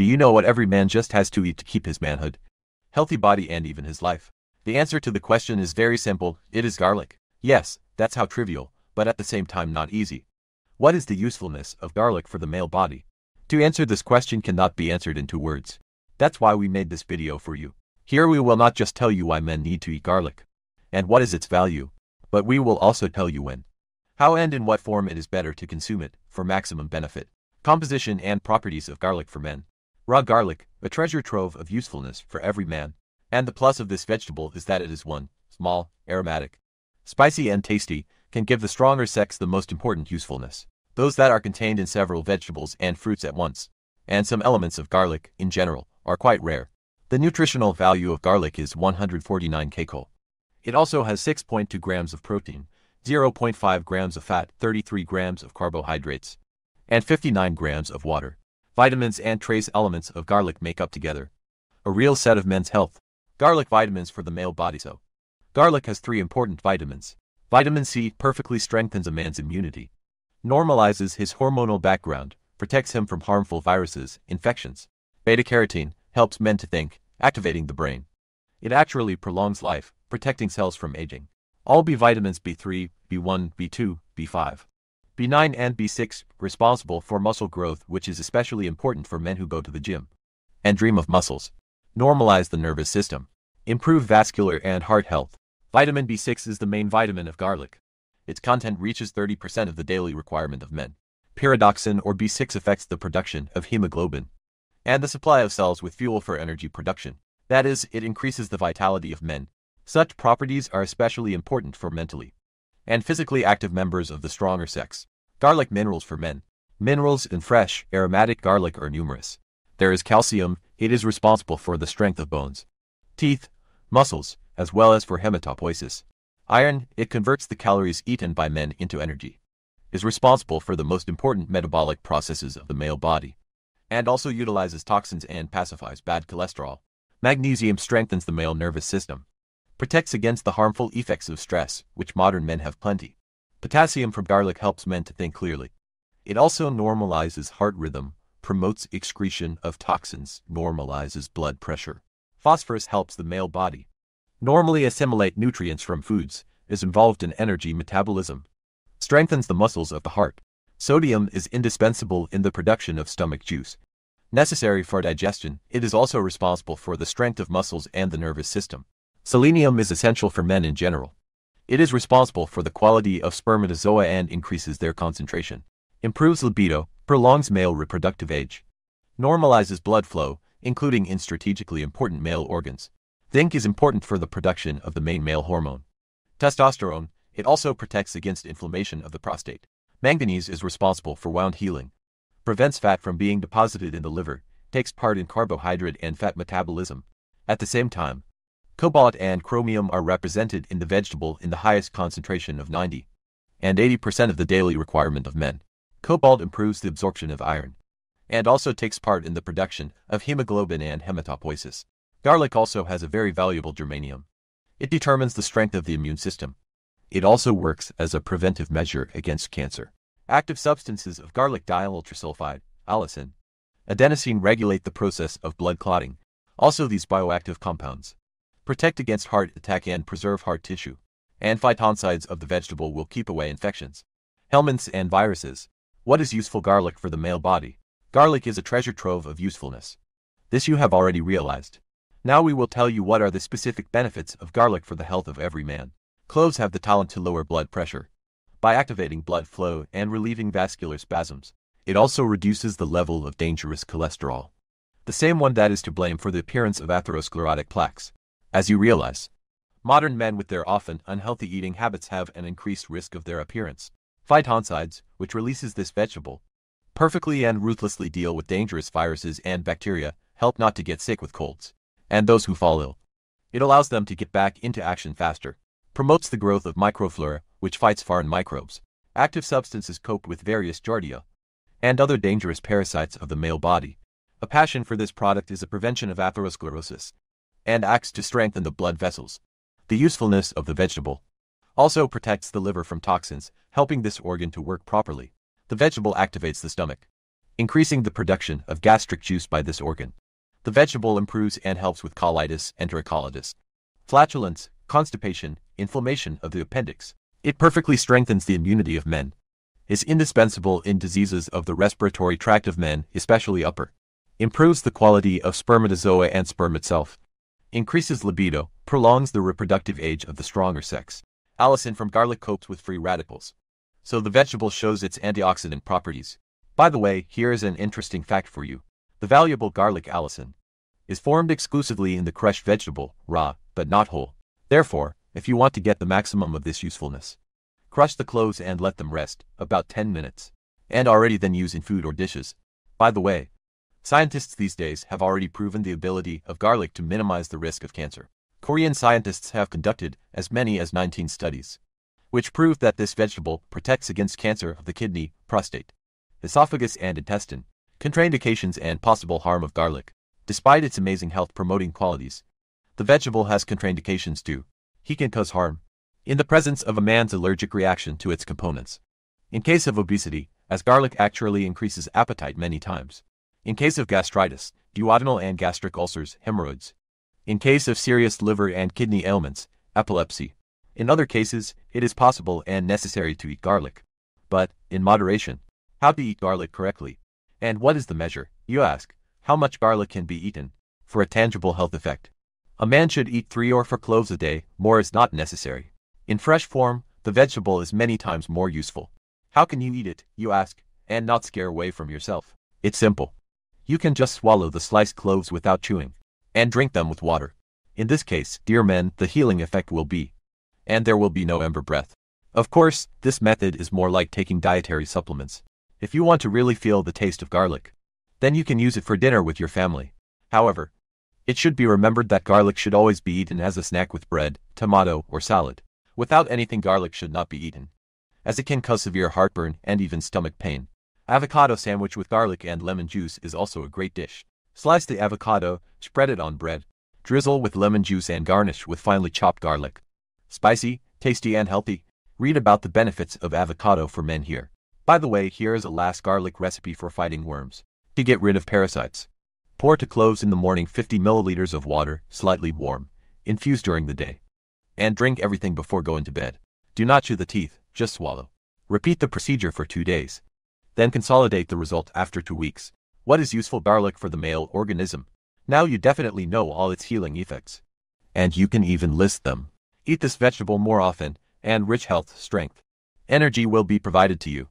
Do you know what every man just has to eat to keep his manhood, healthy body and even his life? The answer to the question is very simple, it is garlic. Yes, that's how trivial, but at the same time not easy. What is the usefulness of garlic for the male body? To answer this question cannot be answered in two words. That's why we made this video for you. Here we will not just tell you why men need to eat garlic, and what is its value, but we will also tell you when, how and in what form it is better to consume it, for maximum benefit. Composition and properties of garlic for men. Raw garlic, a treasure trove of usefulness for every man. And the plus of this vegetable is that it is one, small, aromatic, spicy and tasty, can give the stronger sex the most important usefulness. Those that are contained in several vegetables and fruits at once, and some elements of garlic, in general, are quite rare. The nutritional value of garlic is 149 kcal. It also has 6.2 grams of protein, 0.5 grams of fat, 33 grams of carbohydrates, and 59 grams of water. Vitamins and trace elements of garlic make up together a real set of men's health. Garlic vitamins for the male body. So, garlic has three important vitamins. Vitamin C perfectly strengthens a man's immunity, normalizes his hormonal background, protects him from harmful viruses, infections. Beta carotene helps men to think, activating the brain. It actually prolongs life, protecting cells from aging. All B vitamins B3, B1, B2, B5, B9 and B6 responsible for muscle growth which is especially important for men who go to the gym and dream of muscles normalize the nervous system, improve vascular and heart health. Vitamin B6 is the main vitamin of garlic. Its content reaches 30% of the daily requirement of men. Pyridoxine or B6 affects the production of hemoglobin and the supply of cells with fuel for energy production. That is, it increases the vitality of men. Such properties are especially important for mentally and physically active members of the stronger sex. Garlic minerals for men. Minerals in fresh, aromatic garlic are numerous. There is calcium, it is responsible for the strength of bones, teeth, muscles, as well as for hematopoiesis. Iron, it converts the calories eaten by men into energy, is responsible for the most important metabolic processes of the male body, and also utilizes toxins and pacifies bad cholesterol. Magnesium strengthens the male nervous system, protects against the harmful effects of stress, which modern men have plenty. Potassium from garlic helps men to think clearly. It also normalizes heart rhythm, promotes excretion of toxins, normalizes blood pressure. Phosphorus helps the male body normally assimilate nutrients from foods, is involved in energy metabolism, strengthens the muscles of the heart. Sodium is indispensable in the production of stomach juice. Necessary for digestion, it is also responsible for the strength of muscles and the nervous system. Selenium is essential for men in general. It is responsible for the quality of spermatozoa and increases their concentration, improves libido, prolongs male reproductive age, normalizes blood flow, including in strategically important male organs. Zinc is important for the production of the main male hormone, testosterone. It also protects against inflammation of the prostate. Manganese is responsible for wound healing, prevents fat from being deposited in the liver, takes part in carbohydrate and fat metabolism. At the same time, cobalt and chromium are represented in the vegetable in the highest concentration of 90 and 80% of the daily requirement of men. Cobalt improves the absorption of iron and also takes part in the production of hemoglobin and hematopoiesis. Garlic also has a very valuable germanium. It determines the strength of the immune system. It also works as a preventive measure against cancer. Active substances of garlic diallyl sulfide, allicin, adenosine regulate the process of blood clotting. Also these bioactive compounds protect against heart attack and preserve heart tissue. And phytoncides of the vegetable will keep away infections, helminths and viruses. What is useful garlic for the male body? Garlic is a treasure trove of usefulness. This you have already realized. Now we will tell you what are the specific benefits of garlic for the health of every man. Cloves have the talent to lower blood pressure by activating blood flow and relieving vascular spasms. It also reduces the level of dangerous cholesterol, the same one that is to blame for the appearance of atherosclerotic plaques. As you realize, modern men with their often unhealthy eating habits have an increased risk of their appearance. Phytoncides, which releases this vegetable, perfectly and ruthlessly deal with dangerous viruses and bacteria, help not to get sick with colds, and those who fall ill. It allows them to get back into action faster, promotes the growth of microflora, which fights foreign microbes. Active substances cope with various giardia and other dangerous parasites of the male body. A passion for this product is a prevention of atherosclerosis and acts to strengthen the blood vessels. The usefulness of the vegetable also protects the liver from toxins, helping this organ to work properly. The vegetable activates the stomach, increasing the production of gastric juice by this organ. The vegetable improves and helps with colitis, enterocolitis, flatulence, constipation, inflammation of the appendix. It perfectly strengthens the immunity of men. Is indispensable in diseases of the respiratory tract of men, especially upper. Improves the quality of spermatozoa and sperm itself. Increases libido, prolongs the reproductive age of the stronger sex. Allicin from garlic copes with free radicals. So the vegetable shows its antioxidant properties. By the way, here is an interesting fact for you. The valuable garlic allicin is formed exclusively in the crushed vegetable, raw, but not whole. Therefore, if you want to get the maximum of this usefulness, crush the cloves and let them rest, about 10 minutes, and already then use in food or dishes. By the way, scientists these days have already proven the ability of garlic to minimize the risk of cancer. Korean scientists have conducted as many as 19 studies, which prove that this vegetable protects against cancer of the kidney, prostate, esophagus and intestine, contraindications and possible harm of garlic. Despite its amazing health-promoting qualities, the vegetable has contraindications too. He can cause harm in the presence of a man's allergic reaction to its components. In case of obesity, as garlic actually increases appetite many times. In case of gastritis, duodenal and gastric ulcers, hemorrhoids. In case of serious liver and kidney ailments, epilepsy. In other cases, it is possible and necessary to eat garlic. But, in moderation. How to eat garlic correctly. And what is the measure, you ask? How much garlic can be eaten for a tangible health effect? A man should eat three or four cloves a day, more is not necessary. In fresh form, the vegetable is many times more useful. How can you eat it, you ask, and not scare away from yourself? It's simple. You can just swallow the sliced cloves without chewing, and drink them with water. In this case, dear men, the healing effect will be, and there will be no ember breath. Of course, this method is more like taking dietary supplements. If you want to really feel the taste of garlic, then you can use it for dinner with your family. However, it should be remembered that garlic should always be eaten as a snack with bread, tomato, or salad. Without anything garlic should not be eaten, as it can cause severe heartburn and even stomach pain. Avocado sandwich with garlic and lemon juice is also a great dish. Slice the avocado, spread it on bread, drizzle with lemon juice and garnish with finely chopped garlic. Spicy, tasty and healthy. Read about the benefits of avocado for men here. By the way, here is a last garlic recipe for fighting worms. To get rid of parasites. Pour two cloves in the morning 50 milliliters of water, slightly warm. Infuse during the day. And drink everything before going to bed. Do not chew the teeth, just swallow. Repeat the procedure for two days. Then consolidate the result after two weeks. What is useful garlic for the male organism? Now you definitely know all its healing effects. And you can even list them. Eat this vegetable more often, and rich health, strength, energy will be provided to you.